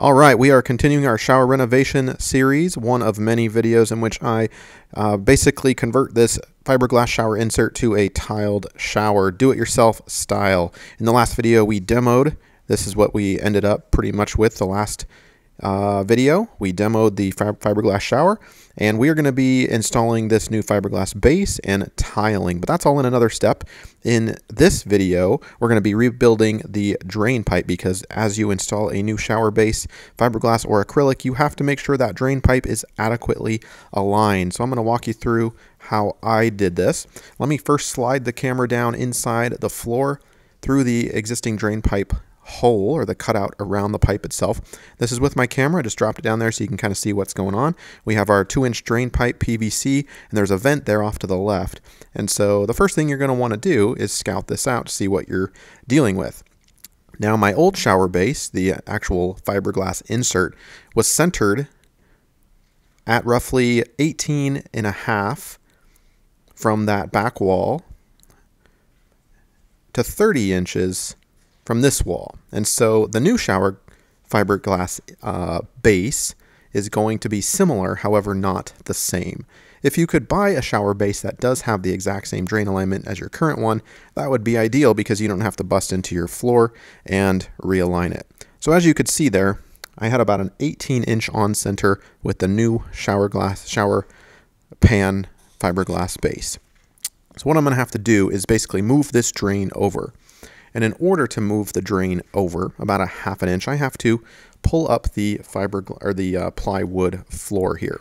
All right, we are continuing our shower renovation series, one of many videos in which I uh, basically convert this fiberglass shower insert to a tiled shower, do-it-yourself style. In the last video we demoed, this is what we ended up pretty much with the last uh, video. We demoed the fiberglass shower, and we are going to be installing this new fiberglass base and tiling, but that's all in another step. In this video, we're going to be rebuilding the drain pipe because as you install a new shower base, fiberglass or acrylic, you have to make sure that drain pipe is adequately aligned. So I'm going to walk you through how I did this. Let me first slide the camera down inside the floor through the existing drain pipe hole or the cutout around the pipe itself. This is with my camera. I just dropped it down there so you can kind of see what's going on. We have our two inch drain pipe PVC and there's a vent there off to the left. And so the first thing you're going to want to do is scout this out to see what you're dealing with. Now my old shower base, the actual fiberglass insert, was centered at roughly 18 and a half from that back wall to 30 inches from this wall. And so the new shower fiberglass uh, base is going to be similar, however not the same. If you could buy a shower base that does have the exact same drain alignment as your current one, that would be ideal because you don't have to bust into your floor and realign it. So as you could see there, I had about an 18 inch on center with the new shower glass shower pan fiberglass base. So what I'm going to have to do is basically move this drain over. And in order to move the drain over about a half an inch, I have to pull up the fiber or the uh, plywood floor here.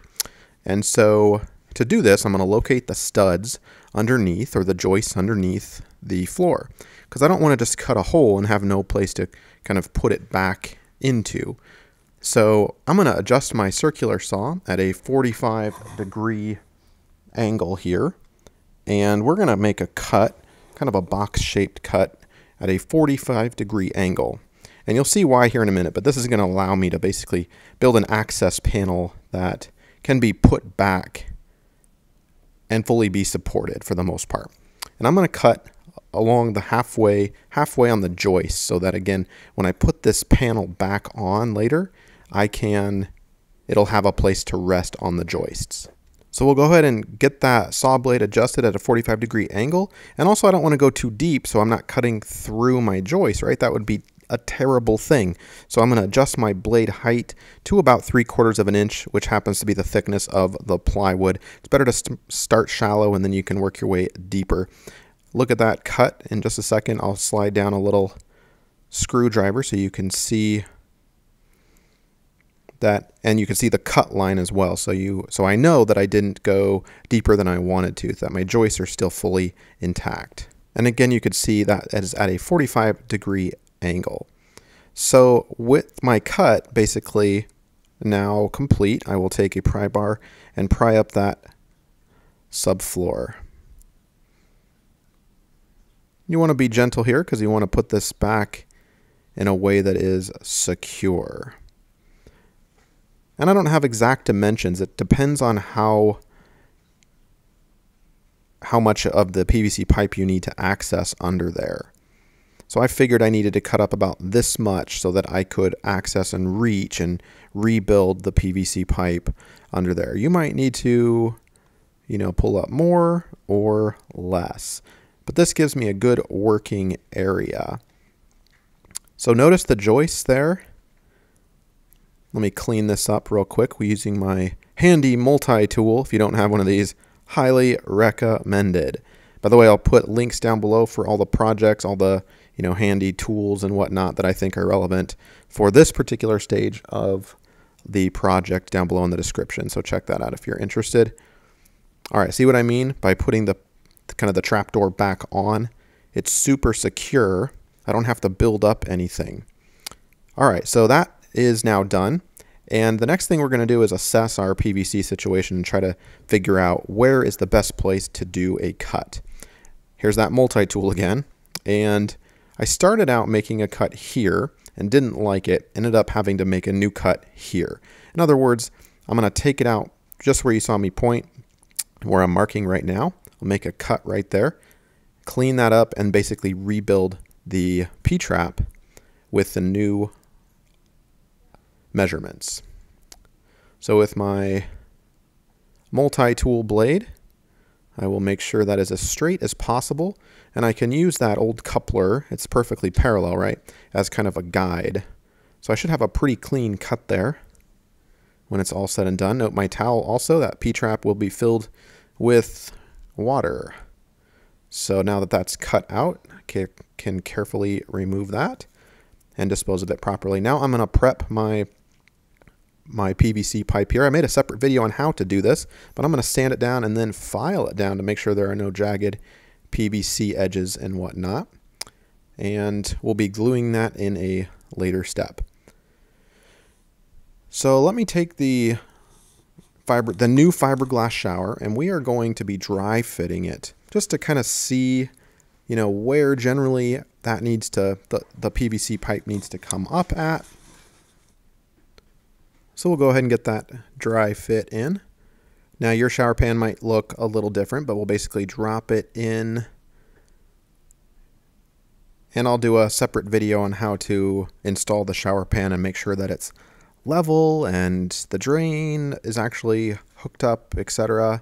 And so to do this, I'm going to locate the studs underneath or the joists underneath the floor because I don't want to just cut a hole and have no place to kind of put it back into. So I'm going to adjust my circular saw at a 45 degree angle here. And we're going to make a cut, kind of a box shaped cut at a 45 degree angle. And you'll see why here in a minute, but this is going to allow me to basically build an access panel that can be put back and fully be supported for the most part. And I'm going to cut along the halfway halfway on the joist so that again when I put this panel back on later I can it'll have a place to rest on the joists. So we'll go ahead and get that saw blade adjusted at a 45 degree angle. And also I don't want to go too deep so I'm not cutting through my joist, right? That would be a terrible thing. So I'm going to adjust my blade height to about three quarters of an inch, which happens to be the thickness of the plywood. It's better to st start shallow and then you can work your way deeper. Look at that cut in just a second. I'll slide down a little screwdriver so you can see that and you can see the cut line as well. So you so I know that I didn't go deeper than I wanted to that my joists are still fully intact. And again you could see that it is at a 45 degree angle. So with my cut basically now complete I will take a pry bar and pry up that subfloor. You want to be gentle here because you want to put this back in a way that is secure and I don't have exact dimensions. It depends on how how much of the PVC pipe you need to access under there. So I figured I needed to cut up about this much so that I could access and reach and rebuild the PVC pipe under there. You might need to, you know, pull up more or less. But this gives me a good working area. So notice the joists there. Let me clean this up real quick We're using my handy multi-tool. If you don't have one of these, highly recommended. By the way, I'll put links down below for all the projects, all the you know handy tools and whatnot that I think are relevant for this particular stage of the project down below in the description. So check that out if you're interested. All right, see what I mean by putting the kind of the trapdoor back on? It's super secure. I don't have to build up anything. All right, so that is now done. And the next thing we're going to do is assess our PVC situation and try to figure out where is the best place to do a cut. Here's that multi-tool again. And I started out making a cut here and didn't like it, ended up having to make a new cut here. In other words, I'm going to take it out just where you saw me point, where I'm marking right now. I'll make a cut right there, clean that up, and basically rebuild the P-trap with the new measurements. So with my multi-tool blade, I will make sure that is as straight as possible, and I can use that old coupler, it's perfectly parallel, right, as kind of a guide. So I should have a pretty clean cut there when it's all said and done. Note my towel also, that P-trap will be filled with water. So now that that's cut out, I can carefully remove that and dispose of it properly. Now I'm going to prep my my PVC pipe here. I made a separate video on how to do this, but I'm going to sand it down and then file it down to make sure there are no jagged PVC edges and whatnot. And we'll be gluing that in a later step. So let me take the fiber, the new fiberglass shower, and we are going to be dry fitting it just to kind of see, you know, where generally that needs to, the, the PVC pipe needs to come up at. So we'll go ahead and get that dry fit in. Now your shower pan might look a little different, but we'll basically drop it in and I'll do a separate video on how to install the shower pan and make sure that it's level and the drain is actually hooked up, etc.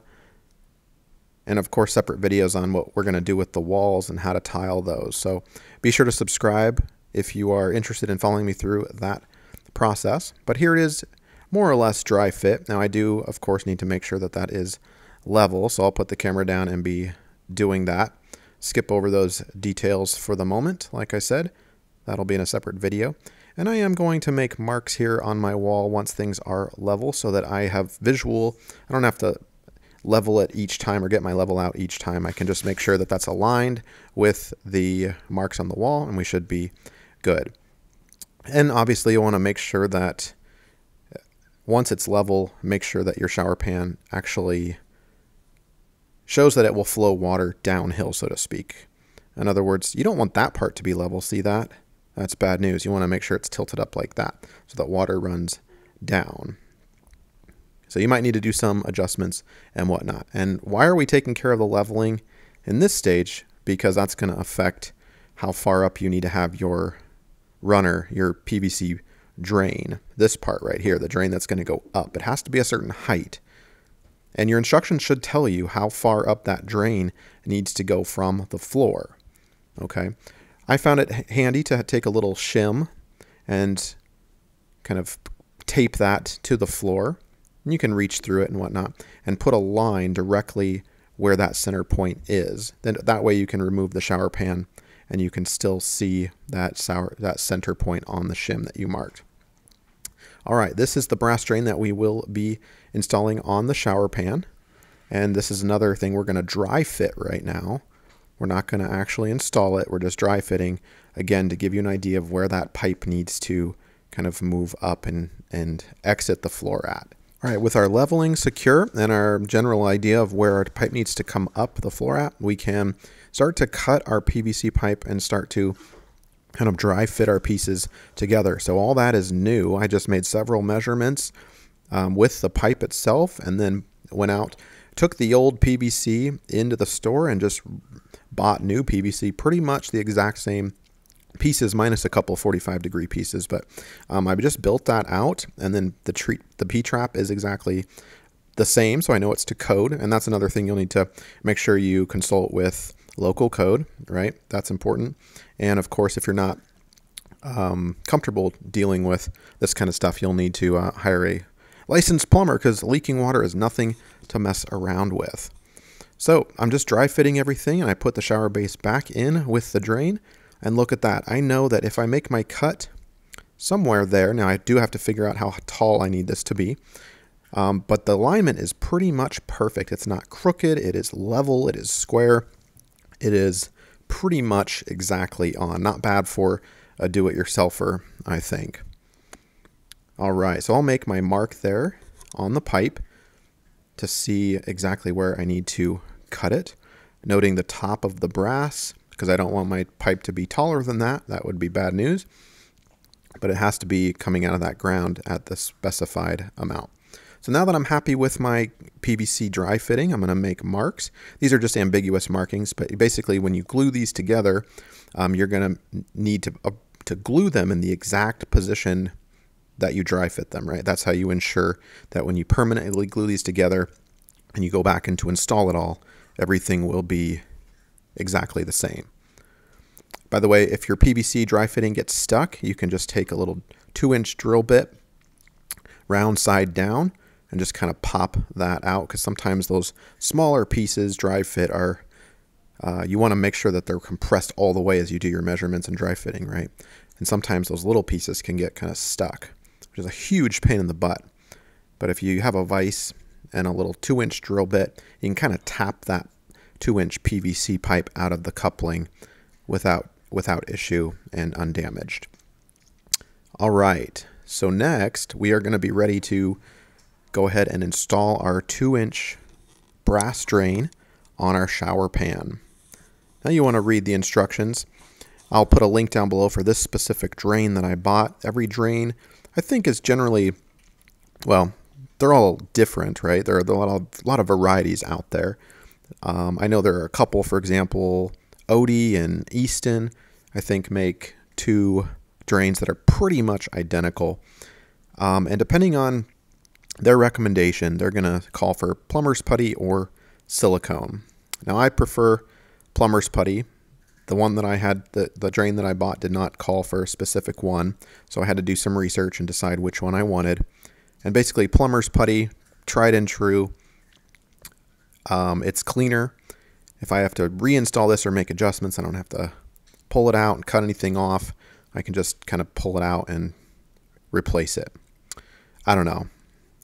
And of course, separate videos on what we're going to do with the walls and how to tile those. So be sure to subscribe if you are interested in following me through that process. But here it is, more or less dry fit. Now I do, of course, need to make sure that that is level. So I'll put the camera down and be doing that. Skip over those details for the moment, like I said. That'll be in a separate video. And I am going to make marks here on my wall once things are level so that I have visual. I don't have to level it each time or get my level out each time. I can just make sure that that's aligned with the marks on the wall and we should be good. And obviously you want to make sure that once it's level, make sure that your shower pan actually shows that it will flow water downhill, so to speak. In other words, you don't want that part to be level. See that? That's bad news. You want to make sure it's tilted up like that so that water runs down. So you might need to do some adjustments and whatnot. And why are we taking care of the leveling in this stage? Because that's going to affect how far up you need to have your runner, your PVC drain. This part right here, the drain that's going to go up. It has to be a certain height. And your instructions should tell you how far up that drain needs to go from the floor. Okay. I found it handy to take a little shim and kind of tape that to the floor. And you can reach through it and whatnot and put a line directly where that center point is. Then that way you can remove the shower pan and you can still see that sour, that center point on the shim that you marked. All right, this is the brass drain that we will be installing on the shower pan. And this is another thing we're going to dry fit right now. We're not going to actually install it. We're just dry fitting, again, to give you an idea of where that pipe needs to kind of move up and, and exit the floor at. All right, with our leveling secure and our general idea of where our pipe needs to come up the floor at, we can start to cut our PVC pipe and start to kind of dry fit our pieces together. So all that is new. I just made several measurements um, with the pipe itself and then went out, took the old PVC into the store and just bought new PVC, pretty much the exact same pieces minus a couple 45 degree pieces. But um, I just built that out and then the, treat, the P-trap is exactly the same. So I know it's to code. And that's another thing you'll need to make sure you consult with local code, right? That's important. And of course, if you're not um, comfortable dealing with this kind of stuff, you'll need to uh, hire a licensed plumber because leaking water is nothing to mess around with. So I'm just dry fitting everything and I put the shower base back in with the drain and look at that. I know that if I make my cut somewhere there, now I do have to figure out how tall I need this to be, um, but the alignment is pretty much perfect. It's not crooked, it is level, it is square, it is pretty much exactly on. Not bad for a do-it-yourselfer, I think. All right, so I'll make my mark there on the pipe to see exactly where I need to cut it, noting the top of the brass because I don't want my pipe to be taller than that. That would be bad news. But it has to be coming out of that ground at the specified amount. So now that I'm happy with my PVC dry fitting, I'm going to make marks. These are just ambiguous markings, but basically when you glue these together, um, you're going to need to, uh, to glue them in the exact position that you dry fit them, right? That's how you ensure that when you permanently glue these together and you go back and to install it all, everything will be exactly the same. By the way, if your PVC dry fitting gets stuck, you can just take a little two inch drill bit, round side down, and just kind of pop that out because sometimes those smaller pieces dry fit are, uh, you want to make sure that they're compressed all the way as you do your measurements and dry fitting, right? And sometimes those little pieces can get kind of stuck, which is a huge pain in the butt. But if you have a vise and a little two inch drill bit, you can kind of tap that two inch PVC pipe out of the coupling without without issue and undamaged. All right, so next we are going to be ready to go ahead and install our 2-inch brass drain on our shower pan. Now you want to read the instructions. I'll put a link down below for this specific drain that I bought. Every drain I think is generally, well, they're all different, right? There are a lot of, a lot of varieties out there. Um, I know there are a couple, for example, Oatey and Easton, I think make two drains that are pretty much identical. Um, and depending on their recommendation, they're going to call for plumber's putty or silicone. Now, I prefer plumber's putty. The one that I had, the, the drain that I bought, did not call for a specific one. So I had to do some research and decide which one I wanted. And basically, plumber's putty, tried and true. Um, it's cleaner. If I have to reinstall this or make adjustments, I don't have to pull it out and cut anything off. I can just kind of pull it out and replace it. I don't know.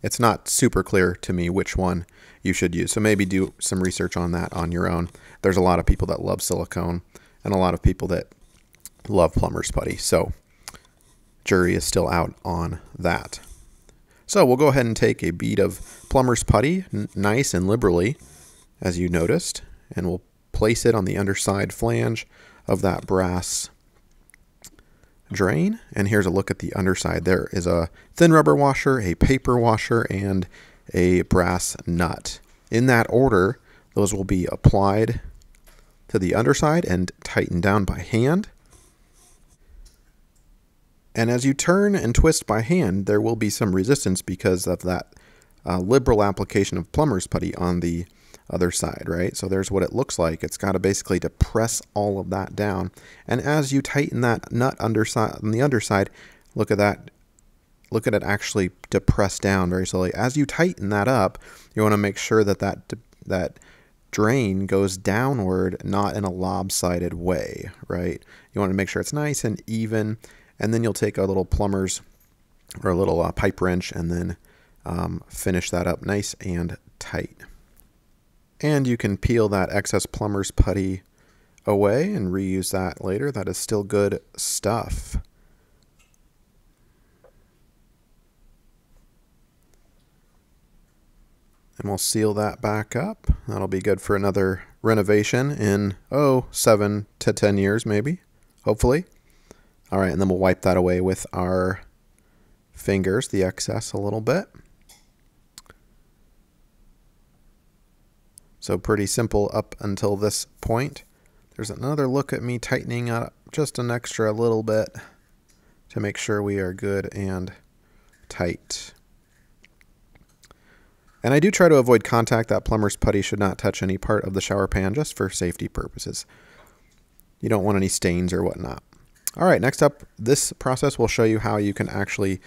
It's not super clear to me which one you should use. So maybe do some research on that on your own. There's a lot of people that love silicone and a lot of people that love plumber's putty. So jury is still out on that. So we'll go ahead and take a bead of plumber's putty, nice and liberally, as you noticed, and we'll place it on the underside flange of that brass drain. And here's a look at the underside. There is a thin rubber washer, a paper washer, and a brass nut. In that order, those will be applied to the underside and tightened down by hand. And as you turn and twist by hand, there will be some resistance because of that uh, liberal application of plumber's putty on the other side, right? So there's what it looks like. It's got to basically depress all of that down. And as you tighten that nut underside on the underside, look at that. Look at it actually depress down very slowly. As you tighten that up, you want to make sure that that that drain goes downward, not in a lopsided way, right? You want to make sure it's nice and even. And then you'll take a little plumber's or a little uh, pipe wrench and then um, finish that up nice and tight. And you can peel that excess plumber's putty away and reuse that later. That is still good stuff. And we'll seal that back up. That'll be good for another renovation in, oh, seven to 10 years maybe, hopefully. All right, and then we'll wipe that away with our fingers, the excess a little bit. So pretty simple up until this point. There's another look at me tightening up just an extra little bit to make sure we are good and tight. And I do try to avoid contact. That plumber's putty should not touch any part of the shower pan just for safety purposes. You don't want any stains or whatnot. All right, next up, this process will show you how you can actually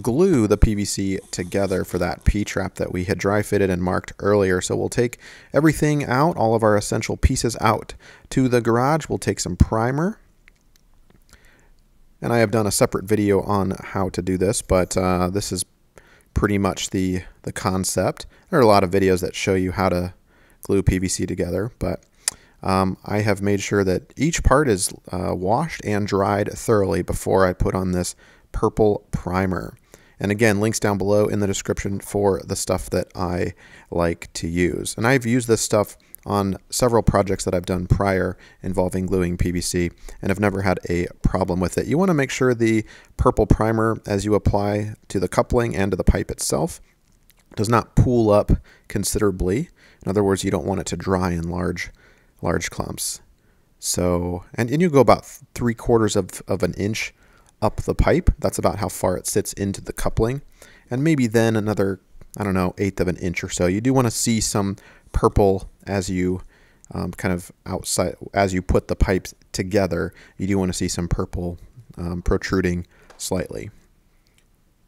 glue the PVC together for that P-trap that we had dry fitted and marked earlier. So we'll take everything out, all of our essential pieces out to the garage. We'll take some primer. And I have done a separate video on how to do this, but uh, this is pretty much the, the concept. There are a lot of videos that show you how to glue PVC together, but um, I have made sure that each part is uh, washed and dried thoroughly before I put on this purple primer. And again, links down below in the description for the stuff that I like to use. And I've used this stuff on several projects that I've done prior involving gluing PVC and have never had a problem with it. You want to make sure the purple primer as you apply to the coupling and to the pipe itself does not pool up considerably. In other words, you don't want it to dry in large large clumps. So, and, and you go about three quarters of, of an inch up the pipe. That's about how far it sits into the coupling. And maybe then another, I don't know, eighth of an inch or so. You do want to see some purple as you um, kind of outside, as you put the pipes together. You do want to see some purple um, protruding slightly.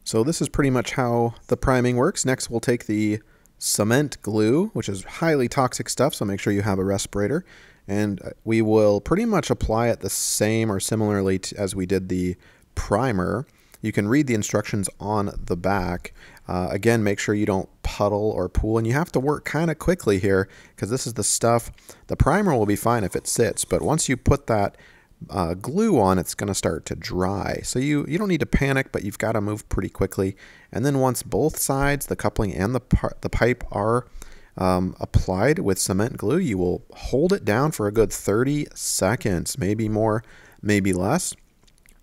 So this is pretty much how the priming works. Next we'll take the cement glue, which is highly toxic stuff, so make sure you have a respirator. And uh, we will pretty much apply it the same or similarly to, as we did the primer. You can read the instructions on the back. Uh, again, make sure you don't puddle or pool, and you have to work kind of quickly here because this is the stuff. The primer will be fine if it sits, but once you put that uh, glue on, it's going to start to dry. So you, you don't need to panic, but you've got to move pretty quickly. And then once both sides, the coupling and the, the pipe are um, applied with cement glue, you will hold it down for a good 30 seconds, maybe more, maybe less,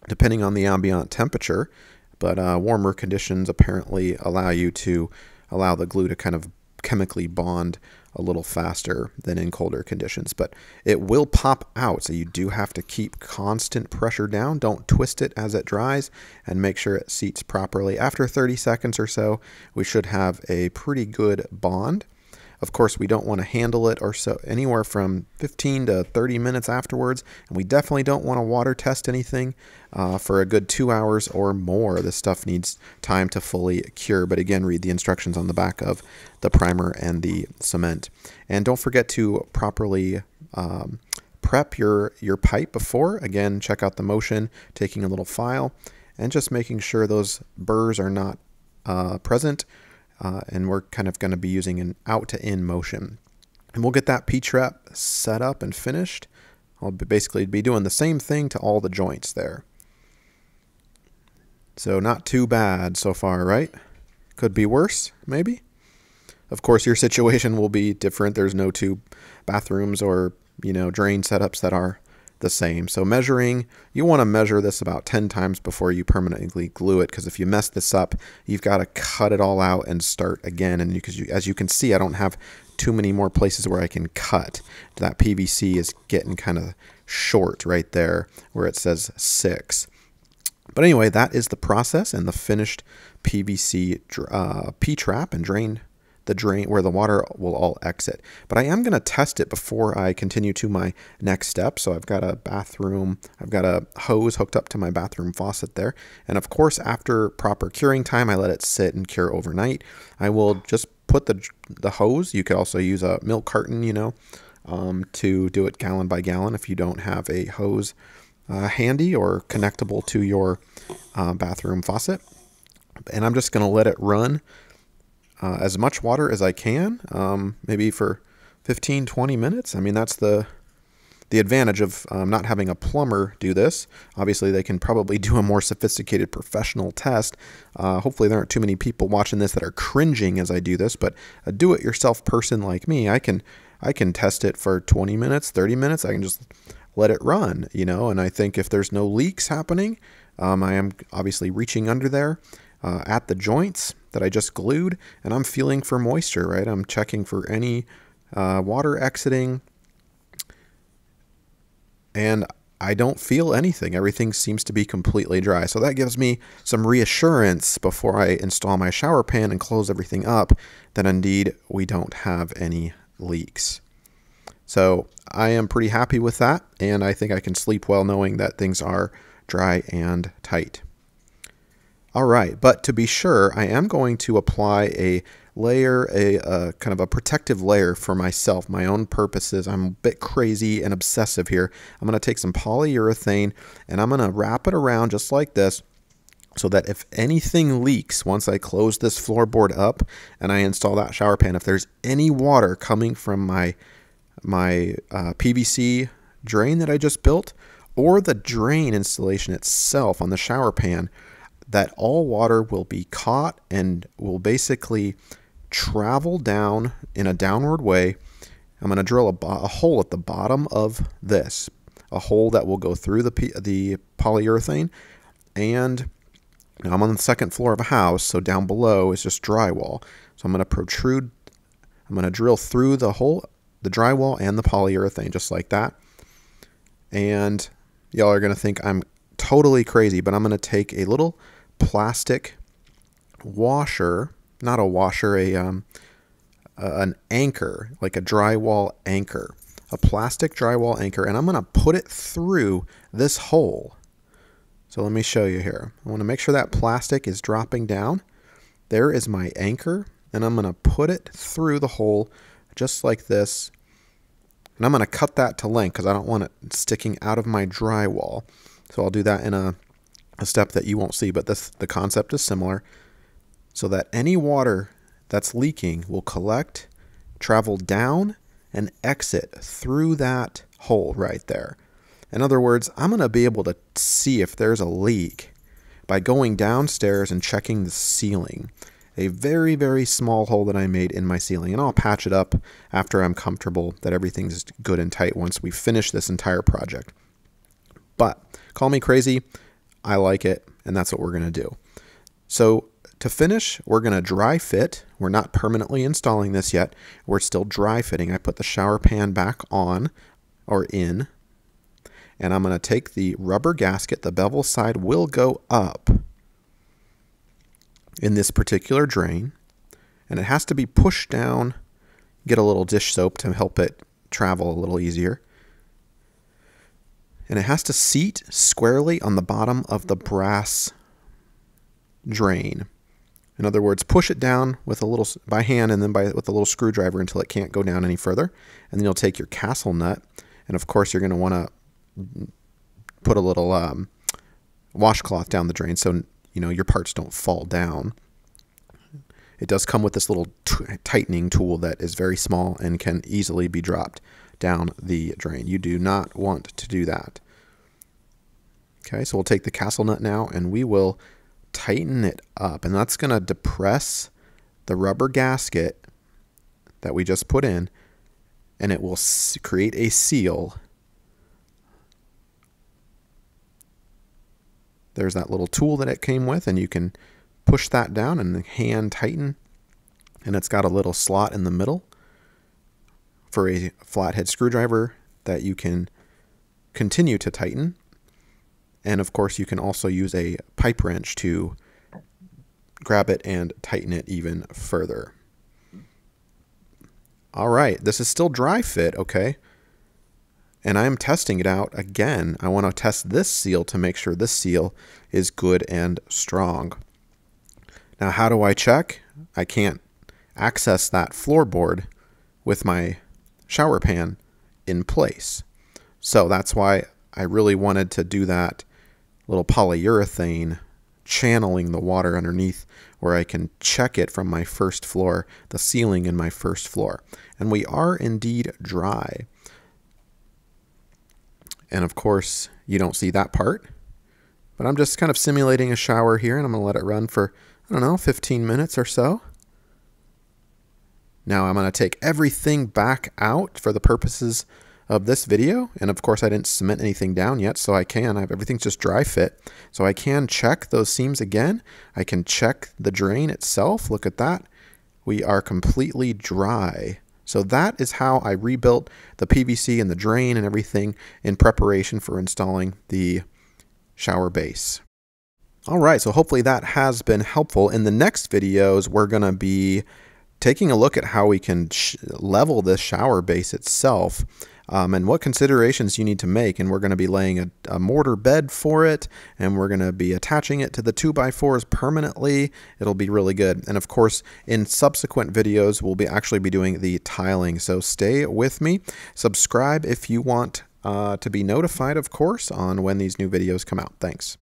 depending on the ambient temperature. But uh, warmer conditions apparently allow you to allow the glue to kind of chemically bond a little faster than in colder conditions, but it will pop out. So you do have to keep constant pressure down. Don't twist it as it dries and make sure it seats properly. After 30 seconds or so, we should have a pretty good bond. Of course, we don't want to handle it or so anywhere from 15 to 30 minutes afterwards, and we definitely don't want to water test anything uh, for a good two hours or more. This stuff needs time to fully cure, but again, read the instructions on the back of the primer and the cement. And don't forget to properly um, prep your, your pipe before. Again, check out the motion, taking a little file, and just making sure those burrs are not uh, present uh, and we're kind of going to be using an out to in motion. And we'll get that P-trap set up and finished. I'll basically be doing the same thing to all the joints there. So not too bad so far, right? Could be worse, maybe? Of course, your situation will be different. There's no two bathrooms or, you know, drain setups that are the same. So measuring, you want to measure this about 10 times before you permanently glue it because if you mess this up, you've got to cut it all out and start again. And because you, as you can see, I don't have too many more places where I can cut. That PVC is getting kind of short right there where it says 6. But anyway, that is the process and the finished PVC uh, P-trap and drain the drain where the water will all exit. But I am going to test it before I continue to my next step. So I've got a bathroom, I've got a hose hooked up to my bathroom faucet there. And of course, after proper curing time, I let it sit and cure overnight. I will just put the, the hose, you could also use a milk carton, you know, um, to do it gallon by gallon if you don't have a hose uh, handy or connectable to your uh, bathroom faucet. And I'm just going to let it run uh, as much water as I can, um, maybe for 15, 20 minutes. I mean, that's the the advantage of um, not having a plumber do this. Obviously, they can probably do a more sophisticated professional test. Uh, hopefully, there aren't too many people watching this that are cringing as I do this. But a do-it-yourself person like me, I can I can test it for 20 minutes, 30 minutes. I can just let it run, you know. And I think if there's no leaks happening, um, I am obviously reaching under there uh, at the joints that I just glued, and I'm feeling for moisture, right? I'm checking for any uh, water exiting, and I don't feel anything. Everything seems to be completely dry. So that gives me some reassurance before I install my shower pan and close everything up that indeed we don't have any leaks. So I am pretty happy with that, and I think I can sleep well knowing that things are dry and tight. All right, but to be sure, I am going to apply a layer, a, a, kind of a protective layer for myself, my own purposes. I'm a bit crazy and obsessive here. I'm going to take some polyurethane and I'm going to wrap it around just like this so that if anything leaks once I close this floorboard up and I install that shower pan, if there's any water coming from my, my uh, PVC drain that I just built or the drain installation itself on the shower pan, that all water will be caught and will basically travel down in a downward way. I'm going to drill a, a, hole at the bottom of this, a hole that will go through the, the polyurethane. And I'm on the second floor of a house, so down below is just drywall. So I'm going to protrude, I'm going to drill through the hole, the drywall and the polyurethane, just like that. And y'all are going to think I'm totally crazy, but I'm going to take a little plastic washer, not a washer, a um, an anchor, like a drywall anchor, a plastic drywall anchor, and I'm going to put it through this hole. So let me show you here. I want to make sure that plastic is dropping down. There is my anchor, and I'm going to put it through the hole just like this. And I'm going to cut that to length because I don't want it sticking out of my drywall. So I'll do that in a, a step that you won't see, but this, the concept is similar. So that any water that's leaking will collect, travel down, and exit through that hole right there. In other words, I'm going to be able to see if there's a leak by going downstairs and checking the ceiling. A very, very small hole that I made in my ceiling, and I'll patch it up after I'm comfortable that everything's good and tight once we finish this entire project. But call me crazy, I like it, and that's what we're going to do. So to finish, we're going to dry fit. We're not permanently installing this yet. We're still dry fitting. I put the shower pan back on or in and I'm going to take the rubber gasket. The bevel side will go up in this particular drain, and it has to be pushed down. Get a little dish soap to help it travel a little easier. And it has to seat squarely on the bottom of the brass drain. In other words, push it down with a little by hand and then by with a little screwdriver until it can't go down any further. And then you'll take your castle nut, and of course you're going to want to put a little um, washcloth down the drain so you know your parts don't fall down. It does come with this little tightening tool that is very small and can easily be dropped down the drain. You do not want to do that. Okay, so we'll take the castle nut now and we will tighten it up. And that's going to depress the rubber gasket that we just put in and it will create a seal There's that little tool that it came with, and you can push that down and hand tighten. And it's got a little slot in the middle for a flathead screwdriver that you can continue to tighten. And of course, you can also use a pipe wrench to grab it and tighten it even further. All right, this is still dry fit, okay? and I'm testing it out again. I want to test this seal to make sure this seal is good and strong. Now, how do I check? I can't access that floorboard with my shower pan in place. So that's why I really wanted to do that little polyurethane channeling the water underneath where I can check it from my first floor, the ceiling in my first floor. And we are indeed dry. And of course, you don't see that part. But I'm just kind of simulating a shower here, and I'm going to let it run for, I don't know, 15 minutes or so. Now I'm going to take everything back out for the purposes of this video. And of course, I didn't cement anything down yet, so I can. I have everything's just dry fit. So I can check those seams again. I can check the drain itself. Look at that. We are completely dry. So that is how I rebuilt the PVC and the drain and everything in preparation for installing the shower base. All right, so hopefully that has been helpful. In the next videos, we're going to be taking a look at how we can level this shower base itself um, and what considerations you need to make. And we're going to be laying a, a mortar bed for it, and we're going to be attaching it to the 2x4s permanently. It'll be really good. And of course, in subsequent videos, we'll be actually be doing the tiling. So stay with me. Subscribe if you want uh, to be notified, of course, on when these new videos come out. Thanks.